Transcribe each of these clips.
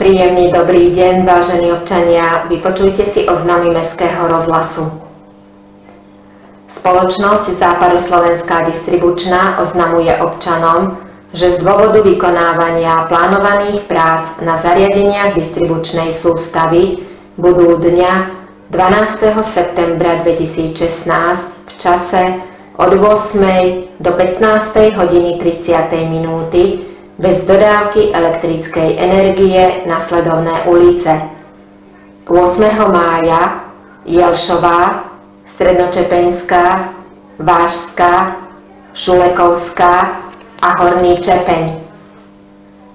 Príjemný dobrý deň, vážení občania, vypočujte si oznámy Mestského rozhlasu. Spoločnosť Západoslovenská distribučná oznamuje občanom, že z dôvodu vykonávania plánovaných prác na zariadeniach distribučnej sústavy budú dňa 12. septembra 2016 v čase od 8. do 15. hodiny 30. minúty bez dodávky elektrickej energie na sledovné ulice. 8. mája Jelšová, Strednočepenská, Vážská, Šulekovská a Horný Čepeň.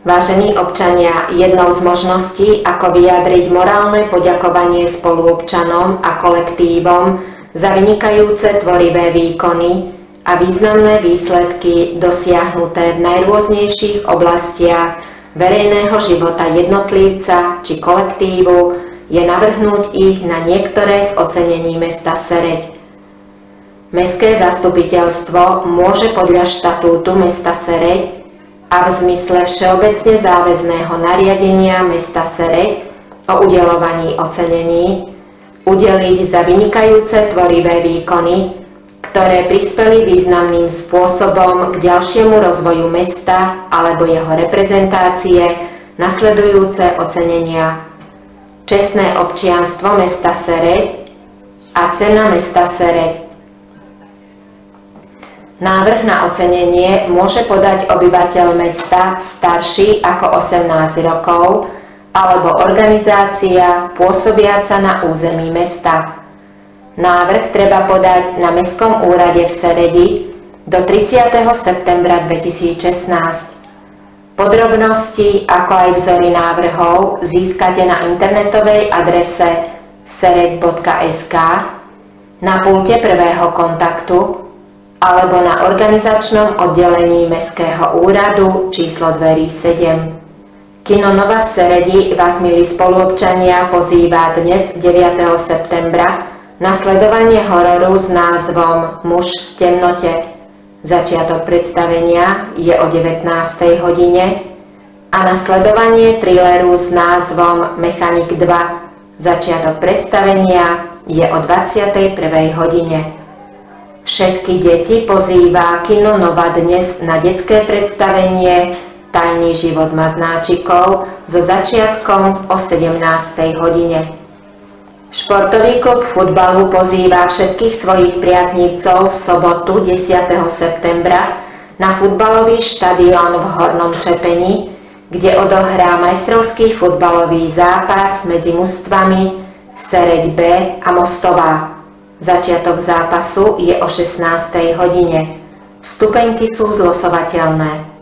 Vážení občania, jednou z možností, ako vyjadriť morálne poďakovanie spoluobčanom a kolektívom za vynikajúce tvorivé výkony, a významné výsledky dosiahnuté v najrôznejších oblastiach verejného života jednotlivca či kolektívu je navrhnúť ich na niektoré z ocenení mesta Sereď. Mestské zastupiteľstvo môže podľa štatútu mesta Sereď a v zmysle všeobecne záväzného nariadenia mesta Sereď o udelovaní ocenení udeliť za vynikajúce tvorivé výkony ktoré prispeli významným spôsobom k ďalšiemu rozvoju mesta alebo jeho reprezentácie, nasledujúce ocenenia Čestné občianstvo mesta Sereď a cena mesta Sereď. Návrh na ocenenie môže podať obyvateľ mesta starší ako 18 rokov alebo organizácia pôsobiaca na území mesta. Návrh treba podať na Mestskom úrade v Seredi do 30. septembra 2016. Podrobnosti, ako aj vzory návrhov, získate na internetovej adrese sereď.sk, na pulte prvého kontaktu alebo na organizačnom oddelení Mestského úradu číslo dverí 7. Kino Nova v Seredi vás, milí spoluobčania, pozýva dnes 9. septembra Nasledovanie hororu s názvom Muž v temnote. Začiatok predstavenia je o 19. hodine a nasledovanie thrilleru s názvom Mechanik 2. Začiatok predstavenia je o 21. hodine. Všetky deti pozýva Kino Nova dnes na detské predstavenie Tajný život maznáčikov so začiatkom o 17. hodine. Športový klub futbalu pozýva všetkých svojich priaznivcov v sobotu 10. septembra na futbalový štadión v Hornom Čepeni, kde odohrá majstrovský futbalový zápas medzi mužstvami Sereď B a Mostová. Začiatok zápasu je o 16. hodine. Vstupenky sú zlosovateľné.